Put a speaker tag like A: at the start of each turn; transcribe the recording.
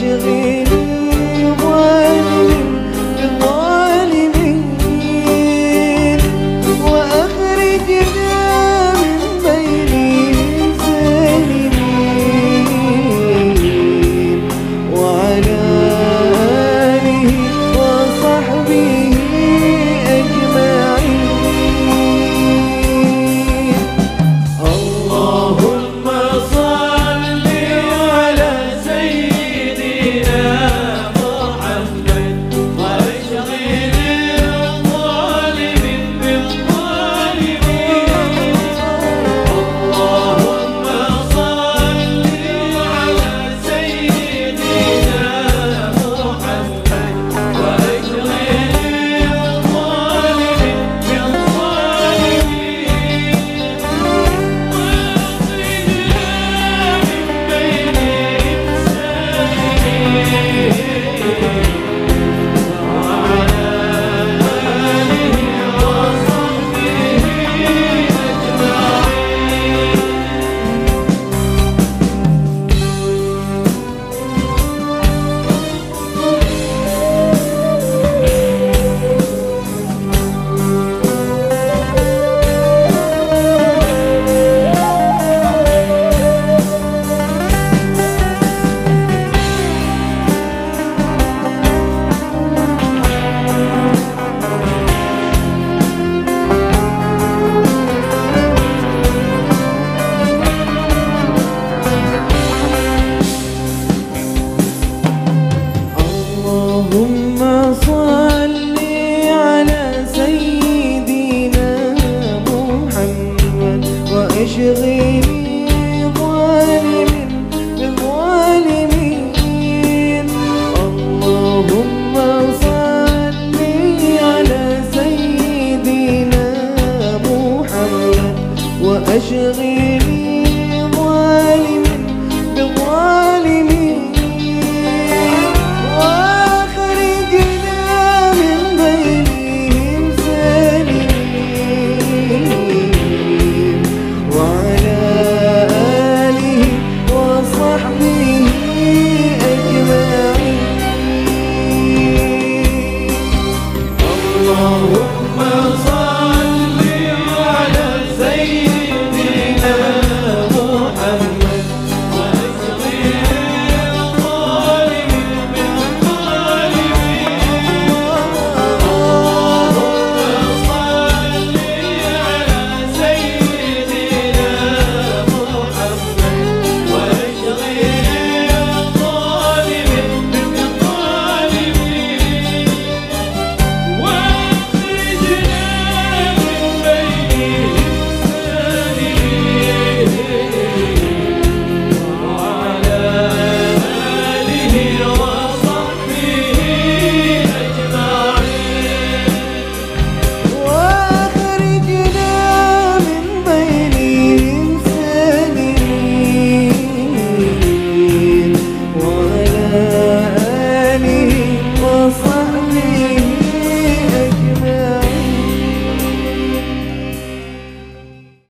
A: de. Amen.